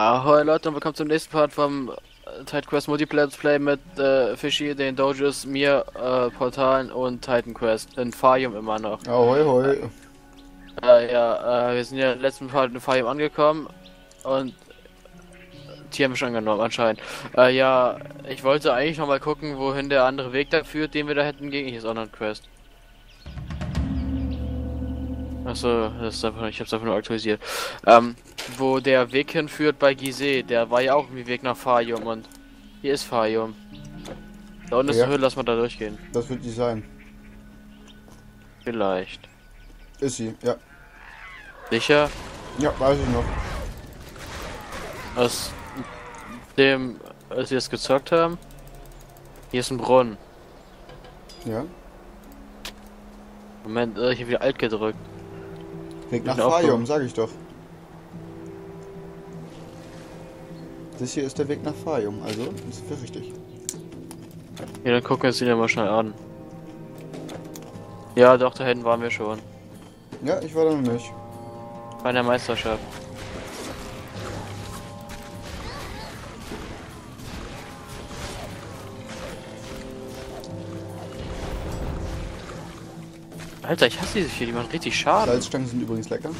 Ahoi Leute und willkommen zum nächsten Part vom äh, Titan Quest Multiplayer Play mit äh, Fishy, den Doges, mir, äh, Portalen und Titan Quest. In Farium immer noch. Ahoi, hoi. Äh, ja, äh, wir sind ja im letzten Part in Farium angekommen und die haben wir schon angenommen anscheinend. Äh, ja, ich wollte eigentlich noch mal gucken, wohin der andere Weg da führt, den wir da hätten gegen. Hier ist auch noch ein Quest. Achso, das ist einfach, ich hab's einfach nur aktualisiert. Ähm, wo der Weg hinführt bei Gizeh, der war ja auch irgendwie Weg nach Farium und hier ist Farium. Da unten ist Ja. eine Höhle, lass mal da durchgehen. Das wird die sein. Vielleicht. Ist sie, ja. Sicher? Ja, weiß ich noch. Aus dem, als wir es gezockt haben. Hier ist ein Brunnen. Ja. Moment, äh, ich hab wieder alt gedrückt. Weg nach Farium, so. sag ich doch. Das hier ist der Weg nach Farium, also ist wir richtig. Ja, dann gucken wir uns den ja mal schnell an. Ja, doch, da hinten waren wir schon. Ja, ich war da noch nicht. Bei der Meisterschaft. Alter, ich hasse diese vier, die machen richtig Schaden. Salzstangen sind übrigens lecker.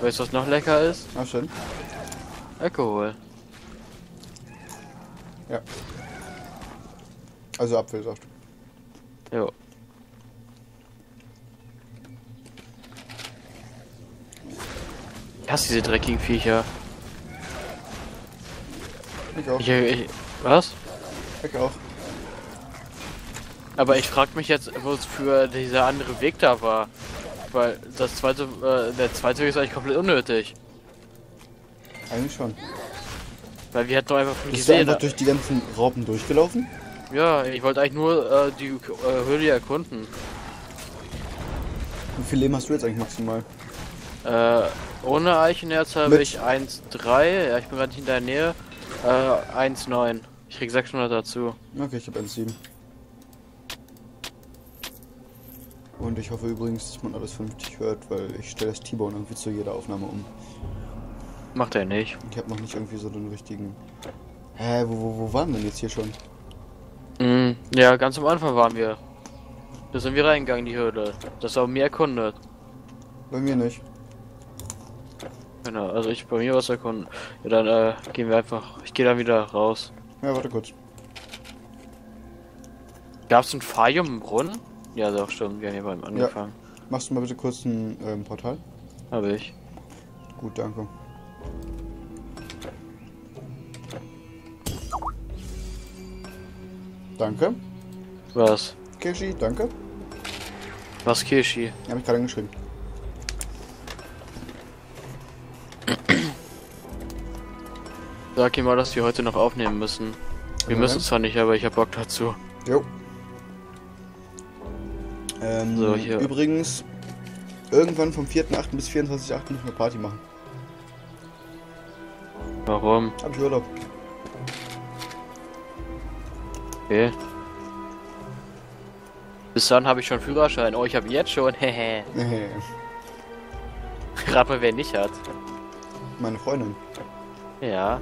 Weißt du, was noch lecker ist? Ah, schön. Alkohol. Also Apfelsaft. Jo. Ich hasse diese dreckigen Viecher. Ich auch. Ich, ich, was? Ich auch. Aber ich frag mich jetzt, wo es für dieser andere Weg da war. Weil das zweite, äh, der zweite Weg ist eigentlich komplett unnötig. Eigentlich schon. Weil wir hätten doch einfach von Bist du gesehen. einfach durch die ganzen Raupen durchgelaufen? Ja, ich wollte eigentlich nur äh, die äh, Höhle erkunden. Wie viel Leben hast du jetzt eigentlich maximal? Äh, ohne Eichenherz habe Mit- ich 1,3. Ja, ich bin gerade nicht in der Nähe. Äh, 1,9. Ich krieg 600 dazu. Okay, ich habe 1,7. Und ich hoffe übrigens, dass man alles vernünftig hört, weil ich stelle das T-Bone irgendwie zu jeder Aufnahme um. Macht er nicht. Ich habe noch nicht irgendwie so den richtigen. Hä, wo, wo, wo waren wir denn jetzt hier schon? Mhm. Ja, ganz am Anfang waren wir. Da sind wir reingegangen in die Höhle. Das war mir erkundet. Bei mir nicht. Genau, also ich bei mir was erkunden. Ja, dann äh, gehen wir einfach. Ich gehe dann wieder raus. Ja, warte kurz. Gab's ein Farium im Brunnen? Ja, doch, stimmt. Wir haben hier beim angefangen. Machst du mal bitte kurz ein ähm, Portal? Habe ich. Gut, danke. Danke. Was? Kishi, danke. Was Kirschi? Habe ich gerade geschrieben. Sag ihm mal, dass wir heute noch aufnehmen müssen. Wir Moment. müssen zwar nicht, aber ich hab Bock dazu. Jo. Ähm, So, hier. Übrigens, irgendwann vom 4.8. bis 24.8. müssen wir Party machen. Warum? Hab ich Urlaub. Okay. Bis dann habe ich schon Führerschein. Oh, ich habe jetzt schon. Hehe. Rat mal, wer nicht hat. Meine Freundin. Ja.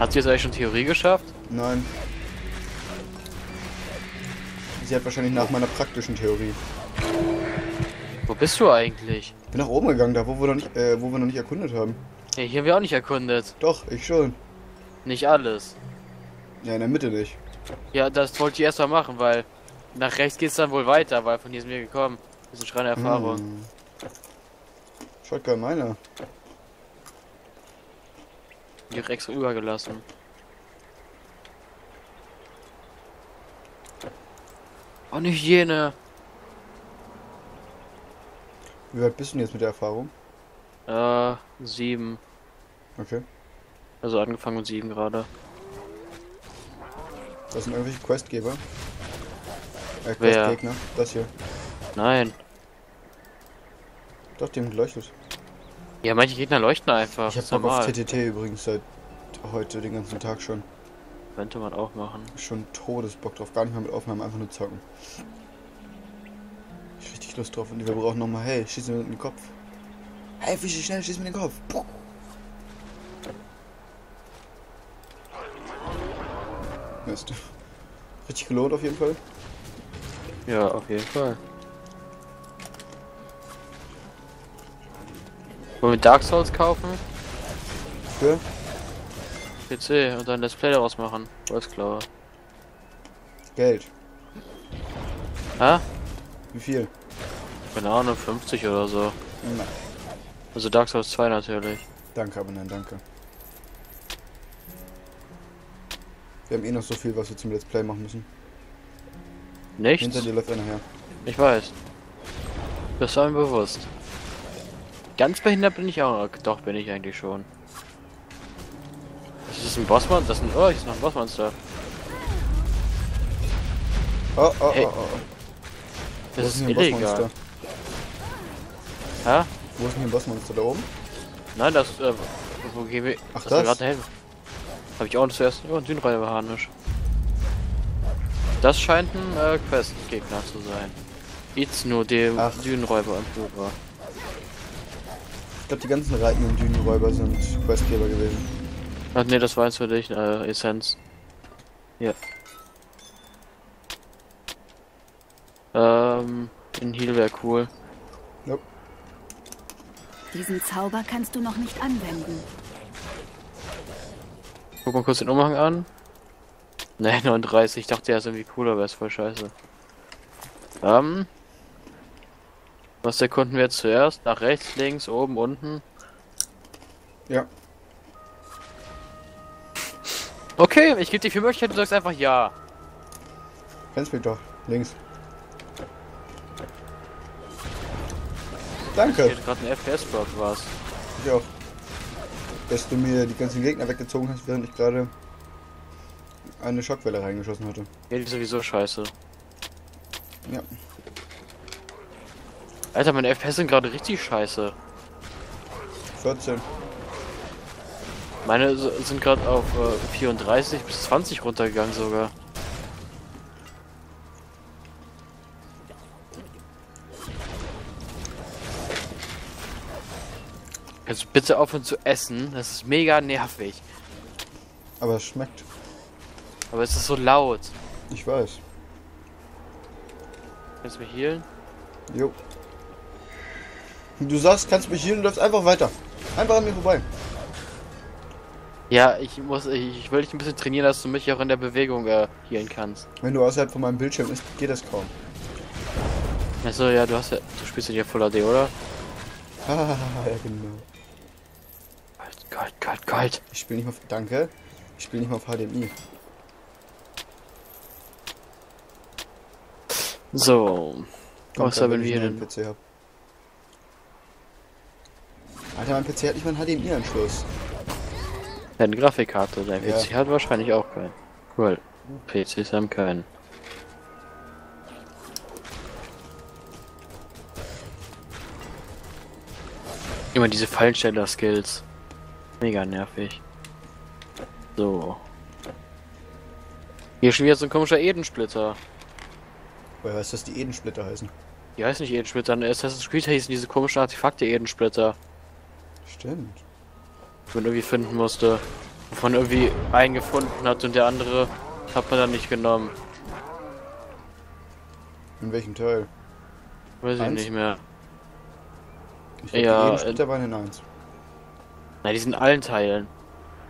Hat sie jetzt eigentlich schon Theorie geschafft? Nein. Sie hat wahrscheinlich nach meiner praktischen Theorie. Wo bist du eigentlich? Bin nach oben gegangen, da wo wir noch nicht, äh, wo wir noch nicht erkundet haben. Ja, hier haben wir auch nicht erkundet. Doch, ich schon. Nicht alles. Ja, in der Mitte nicht. Ja, das wollte ich erst mal machen, weil nach rechts geht's dann wohl weiter, weil von hier sind wir gekommen. Das ist eine Erfahrung. Hm. Shotgun meiner. Die extra übergelassen. Oh, nicht jene. Wie weit bist du denn jetzt mit der Erfahrung? Äh, sieben. Okay. Also angefangen mit sieben gerade. Das sind irgendwelche Questgeber. Äh, Wer? Questgegner. Das hier. Nein. Doch, die haben geleuchtet. Ja, manche Gegner leuchten einfach. Ich das ist hab Bock auf. TTT übrigens seit heute den ganzen Tag schon. Könnte man auch machen. Schon Todesbock drauf, gar nicht mehr mit Aufnahmen, einfach nur zocken. Ich richtig Lust drauf und wir brauchen nochmal, hey, schieß mir mit dem Kopf. Hey, wie schnell, schieß mir in den Kopf. Puh. Mist. Richtig gelohnt auf jeden Fall. Ja, auf jeden Fall. Wollen wir Dark Souls kaufen? Für? PC und dann Let's Play daraus machen. Alles klar. Geld. Hä? Wie viel? Keine Ahnung, 50 oder so. Nein. Also Dark Souls 2 natürlich. Danke, aber nein, danke. Wir haben eh noch so viel, was wir zum Let's Play machen müssen. Nichts? Hinter dir läuft einer her. Ich weiß. Das war mir bewusst. Ganz behindert bin ich auch. Doch, bin ich eigentlich schon. Das ist ein Bossmann? Das ist ein. Oh, hier ist noch ein Bossmonster. Oh, oh, Hey. oh, oh. oh. Wo Das ist ein illegal. Bossmonster? Hä? Wo ist denn hier ein Bossmonster? Da oben? Nein, das. Äh, wo gehen wir? Ach, das war das? gerade. Hab ich auch zuerst. Oh, ein Dünenräuber Harnisch. Das scheint ein äh, Quest-Gegner zu sein. It's nur dem Ach. Dünenräuber und Bluber. Ich glaube, die ganzen reitenden Dünenräuber sind Questgeber gewesen. Ach nee, das war jetzt für dich, äh, Essenz. Ja. Ähm, in Heal wäre cool. Diesen Zauber kannst du noch nicht anwenden. Guck mal kurz den Umhang an. Ne, 39. Ich dachte, der ist irgendwie cooler, aber ist voll scheiße. Ähm. Was erkunden wir jetzt zuerst? Nach rechts, links, oben, unten? Ja. Okay, ich gebe dir viel Möglichkeit, du sagst einfach ja. Kennst mich doch. Links. Danke. Ich hätte gerade einen FPS-Block, was? Ich auch. Dass du mir die ganzen Gegner weggezogen hast, während ich gerade eine Schockwelle reingeschossen hatte. Ja, die ist sowieso scheiße. Ja. Alter, meine FPS sind gerade richtig scheiße. 14. Meine sind gerade auf äh, 34 bis 20 runtergegangen sogar. Kannst du bitte aufhören zu essen? Das ist mega nervig. Aber es schmeckt. Aber es ist so laut. Ich weiß. Kannst du mich healen? Jo. Du sagst, kannst mich hier und läufst einfach weiter. Einfach an mir vorbei. Ja, ich muss, ich, ich will dich ein bisschen trainieren, dass du mich auch in der Bewegung äh, healen kannst. Wenn du außerhalb von meinem Bildschirm bist, geht das kaum. Also ja, du hast ja, du spielst ja hier Full AD, oder? Ah, ja genau. Gold, Gold, Gold, Gold. Ich spiele nicht mal. auf- Danke. Ich spiele nicht mal auf HDMI. So. Kommt Außer wenn ich wir einen. PC hab. Alter, mein PC hat nicht mal einen HDMI-Anschluss. Eine Grafikkarte, dein Ja. PC hat wahrscheinlich auch keinen. Cool. PCs haben keinen. Immer diese Fallensteller-Skills. Mega nervig. So. Hier ist schon wieder so ein komischer Edensplitter. Woher weißt du, dass die Edensplitter heißen? Die heißen nicht Edensplitter, in Assassin's Creed hießen diese komischen Artefakte Edensplitter. Stimmt. Die man irgendwie finden musste. Wovon irgendwie einen gefunden hat und der andere hat man dann nicht genommen. In welchem Teil? Weiß ich Eins? nicht mehr. Ich glaub, Ja, die Edensplitter waren in 1. Na, die sind in allen Teilen.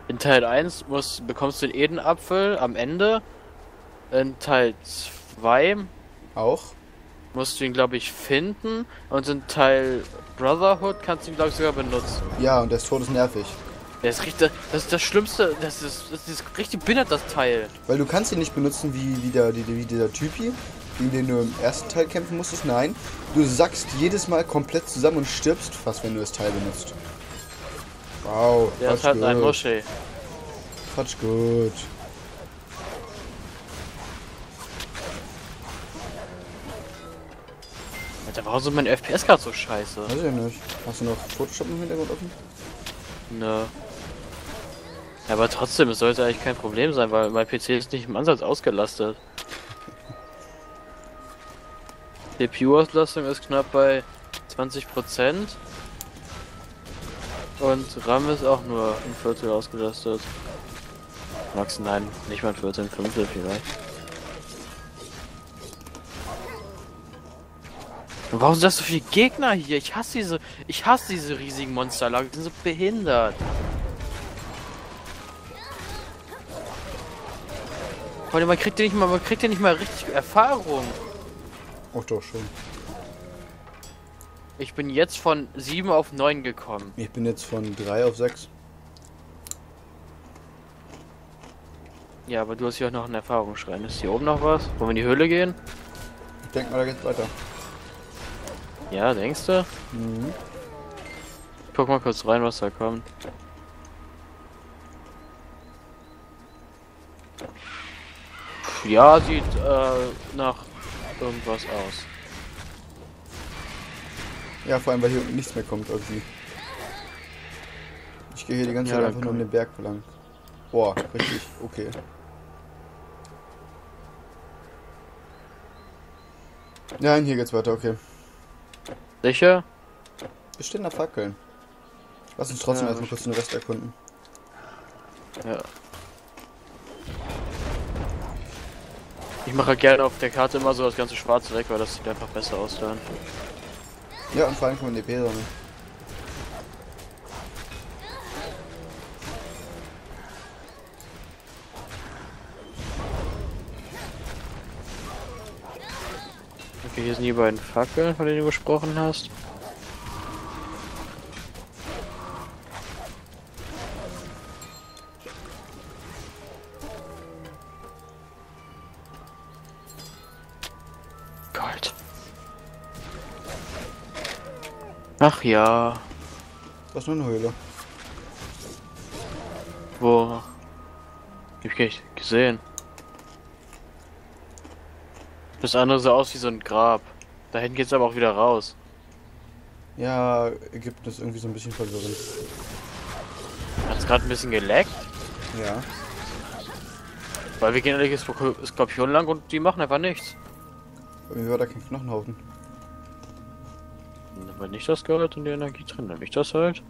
In Teil 1 musst, bekommst du den Edenapfel am Ende. In Teil 2 Auch? musst du ihn, glaube ich, finden. Und in Teil Brotherhood kannst du ihn, glaube ich, sogar benutzen. Ja, und der ist todesnervig. Der ist richtig, das ist das Schlimmste, das ist, das ist richtig behindert, das Teil. Weil du kannst ihn nicht benutzen wie, wie, der, wie, dieser Typi, gegen den du im ersten Teil kämpfen musstest. Nein, du sackst jedes Mal komplett zusammen und stirbst fast, wenn du das Teil benutzt. Wow, Der ist halt ein. Moschee. Quatsch gut. Alter, warum sind meine FPS gerade so scheiße? Weiß ich nicht. Hast du noch Photoshop im Hintergrund offen? Nö. Aber trotzdem, es sollte eigentlich kein Problem sein, weil mein PC ist nicht im Ansatz ausgelastet. CPU-Auslastung ist knapp bei 20% und RAM ist auch nur ein Viertel ausgelastet. Max, nein, nicht mal 14 Fünftel vielleicht. Und warum sind das so viele Gegner hier? Ich hasse diese, ich hasse diese riesigen Monsterlager, die sind so behindert. Vor allem, man kriegt ja nicht mal, man kriegt ja nicht mal richtig Erfahrung. Ach doch schon. Ich bin jetzt von 7 auf 9 gekommen. Ich bin jetzt von 3 auf 6. Ja, aber du hast hier auch noch einen Erfahrungsschrein. Ist hier oben noch was? Wollen wir in die Höhle gehen? Ich denke mal, da geht's weiter. Ja, denkst du? Mhm. Guck mal kurz rein, was da kommt. Ja, sieht äh, nach irgendwas aus. Ja, vor allem, weil hier unten nichts mehr kommt irgendwie. Ich gehe hier die ganze Ja, Zeit einfach nur um den Berg lang. Boah, richtig, okay. Nein, hier geht's weiter, okay. Sicher? Bestehender Fackeln. Lass uns trotzdem Ja, erstmal kurz den Rest erkunden. Ja. Ich mache gerne auf der Karte immer so das ganze Schwarze weg, weil das sieht einfach besser aus dann. Ja, und vor allem man DP sammeln. Okay, hier sind die beiden Fackeln, von denen du gesprochen hast. Ach ja, Das ist nur eine Höhle. wo? Hab ich gar nicht gesehen. Das andere sah aus wie so ein Grab. Da hinten geht's aber auch wieder raus. Ja, Ägypten ist irgendwie so ein bisschen verwirrend. Hat's gerade ein bisschen geleckt, Ja. weil wir gehen eigentlich Skor- Skorpion lang und die machen einfach nichts. Bei mir war da kein Knochenhaufen. Wenn nicht das Gold und die Energie drin, dann ich das halt.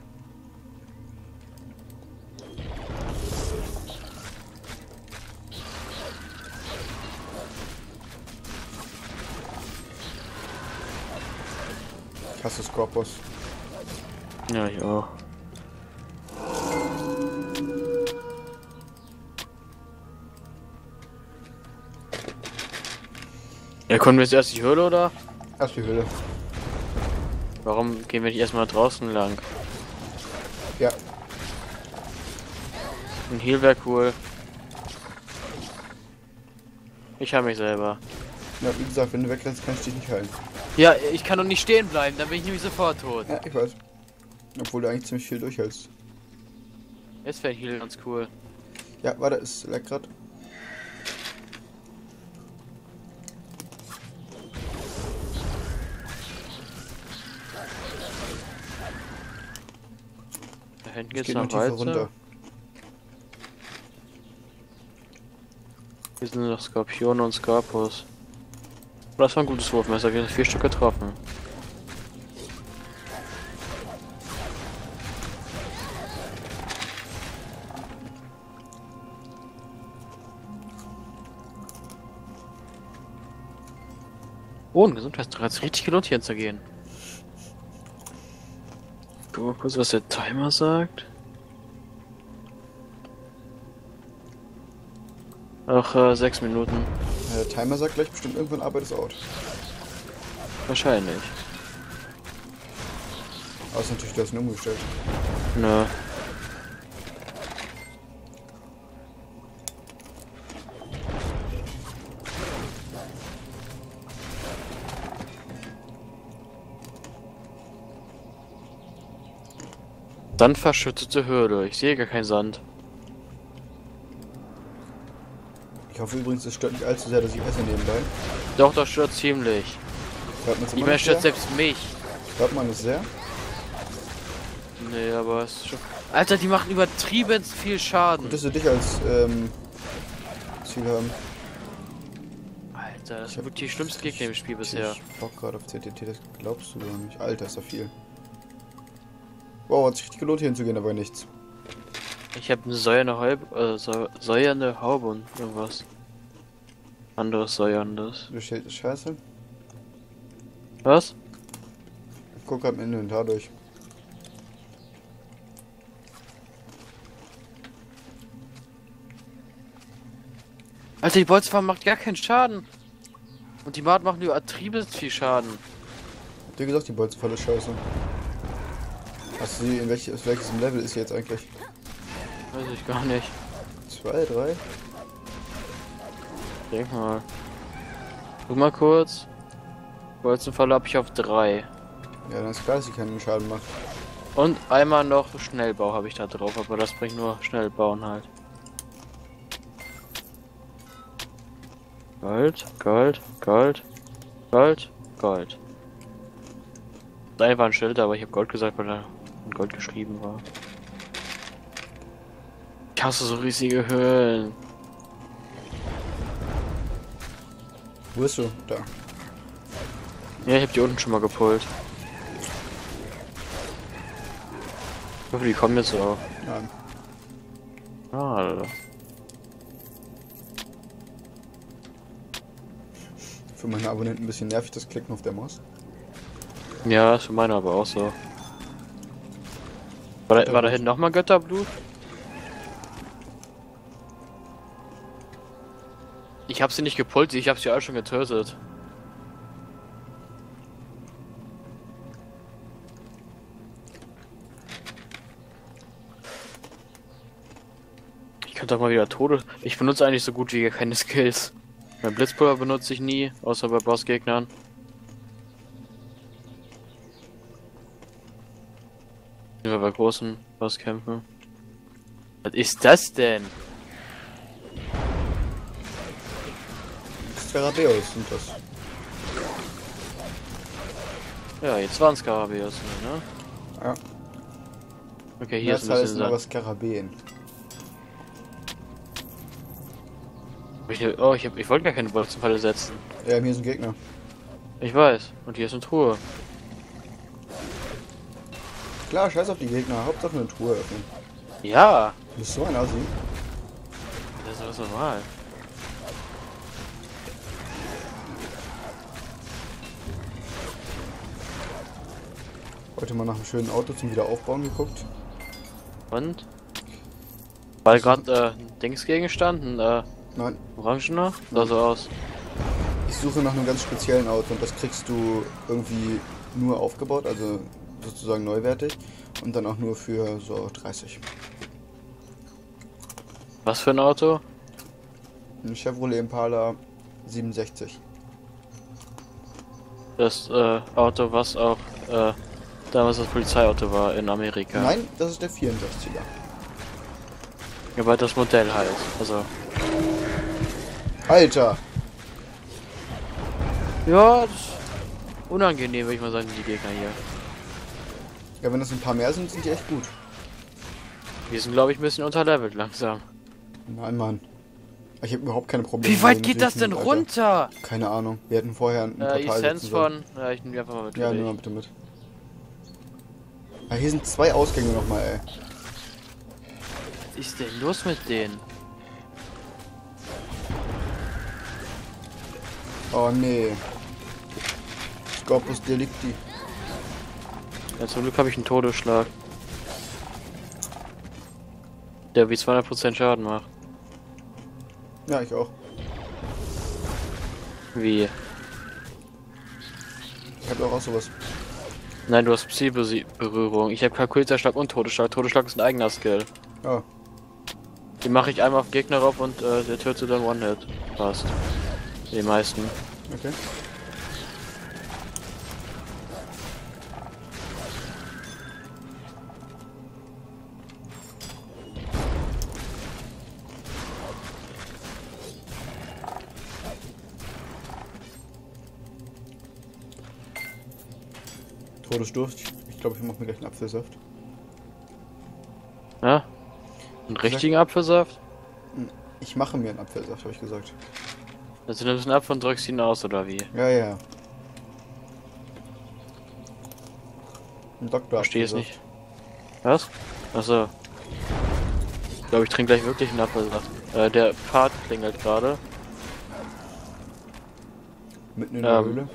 Cassus Corpus. Ja, ich auch. Erkunden wir jetzt erst die Höhle oder? Erst die Höhle. Warum gehen wir nicht erstmal draußen lang? Ja. Ein Heal wäre cool. Ich habe mich selber. Ja, wie gesagt, wenn du wegrennst, kannst du dich nicht heilen. Ja, ich kann doch nicht stehen bleiben, dann bin ich nämlich sofort tot. Ja, ich weiß. Obwohl du eigentlich ziemlich viel durchhältst. Jetzt wäre Heal ganz cool. Ja, warte, ist lag grad. Hinten geht's geht noch weiter. runter. Hier sind noch Skorpione und Skorpus. Das war ein gutes Wurfmesser, wir haben vier Stück getroffen. Oh, ein Gesundheitstrag hat es richtig gelohnt, hier hinzugehen. Guck mal kurz, was der Timer sagt. Ach, äh, sechs Minuten. Der Timer sagt gleich bestimmt irgendwann Arbeit ist out. Wahrscheinlich. Außer natürlich, du hast ihn umgestellt. Nö. Sandverschüttete Höhle. Ich sehe gar keinen Sand. Ich hoffe übrigens, es stört nicht allzu sehr, dass ich esse nebenbei. Doch, das stört ziemlich. Hört man mehr noch stört selbst mich. Hört man es sehr? Nee, aber es ist schon... Alter, die machen übertrieben viel Schaden. Gut, dass wir dich als ähm, Ziel haben. Alter, das Ich ist wirklich die schlimmste Gegner im Spiel bisher. Ich bock gerade auf CTT, das glaubst du gar nicht. Alter, ist da viel. Wow, hat sich richtig gelohnt hier hinzugehen, aber nichts. Ich habe eine säuerne Haube, äh, säuerne Haube und irgendwas. Anderes säuerndes. Du stellst Scheiße. Was? Ich guck grad im Inventar durch. Alter, die Bolzfarm macht gar keinen Schaden. Und die Mart machen übertrieben viel Schaden. Hab dir gesagt, die Bolzenfalle ist scheiße. Du sie, in welches, welches Level ist sie jetzt eigentlich? Weiß ich gar nicht. Zwei, drei? Denk mal. Guck mal kurz. Bolzenfalle habe ich auf 3. Ja, dann ist klar, dass sie keinen Schaden macht. Und einmal noch Schnellbau habe ich da drauf, aber das bringt nur Schnellbauen halt. Gold, Gold, Gold, Gold, Gold. Eine war ein Schild, aber ich habe Gold gesagt, weil da in Gold geschrieben war. Ich hasse so riesige Höhlen. Wo bist du? Da. Ja, ich habe die unten schon mal gepult. Ich hoffe, die kommen jetzt auch. Nein. Ah, Alter. Für meine Abonnenten ein bisschen nervig, das Klicken auf der Maus. Ja, ist für meine aber auch so. War da, war da hinten nochmal Götterblut? Ich hab sie nicht gepult, ich hab sie alle schon getötet. Ich könnte doch mal wieder Tode. Ich benutze eigentlich so gut wie keine Skills. Mein Blitzpulver benutze ich nie, außer bei Bossgegnern. Immer bei großen Bosskämpfen. Was ist das denn? Skarabäus sind das. Ja, jetzt waren Skarabeus, ne? Ja. Okay, hier ist ein bisschen aber. Skarabäen. Ich, oh, ich, hab, ich wollte gar keine Bolzenfalle setzen. Ja, hier ist ein Gegner. Ich weiß. Und hier ist eine Truhe. Klar, scheiß auf die Gegner. Hauptsache eine Truhe öffnen. Ja! Du bist so ein Assi. Das ist alles normal. Heute mal nach einem schönen Auto zum Wiederaufbauen geguckt. Und? War gerade äh, ein Dingsgegenstand, ein äh, Nein, orangener? Sah so aus. ich suche nach einem ganz speziellen Auto und das kriegst du irgendwie nur aufgebaut, also sozusagen neuwertig. Und dann auch nur für so 30. Was für ein Auto? Ein Chevrolet Impala 67. Das äh, Auto, was auch äh, damals das Polizeiauto war in Amerika. Nein, das ist der 64er. Aber das Modell halt. Also. Alter! Ja, das ist unangenehm, würde ich mal sagen, die Gegner hier. Ja, wenn das ein paar mehr sind, sind die echt gut. Die sind, glaube ich, ein bisschen unterlevelt langsam. Nein, Mann. Ich habe überhaupt keine Probleme. Wie weit geht das denn Alter. runter? Keine Ahnung. Wir hätten vorher ein Äh, Portal Essenz von. Ja, ich nehme die einfach mal mit. Ja, nimm mal bitte mit. Ah, hier sind zwei Ausgänge nochmal, ey. Was ist denn los mit denen? Oh nee. Scopus Delicti. Ja, zum Glück habe ich einen Todesschlag. Der wie 200% Schaden macht. Ja, ich auch. Wie? Ich habe auch sowas. Nein, du hast Psi-Berührung. Ich habe Kalkulierterschlag und Todesschlag. Todesschlag ist ein eigener Skill. Ja. Die mache ich einmal auf den Gegner rauf und äh, der tötet dann One-Hit. Passt. Die meisten. Okay. Todesdurst. Ich glaube, ich mache mir gleich einen Apfelsaft. Ja? Einen richtigen Apfelsaft? Ich mache mir einen Apfelsaft, habe ich gesagt. Also nimmst du einen Apfel und drückst ihn aus, oder wie? Ja, ja. Ein Doktor. Verstehe es nicht. Was? Achso. Ich glaube, ich trinke gleich wirklich einen Apfelsaft. Äh, der Part klingelt gerade. Mitten in der Ähm. Höhle.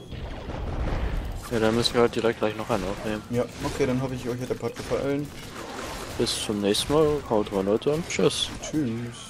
Ja, dann müssen wir halt direkt gleich noch einen aufnehmen. Ja, okay, dann hoffe ich, euch hat der Part gefallen. Bis zum nächsten Mal. Haut rein, Leute, und tschüss. Tschüss.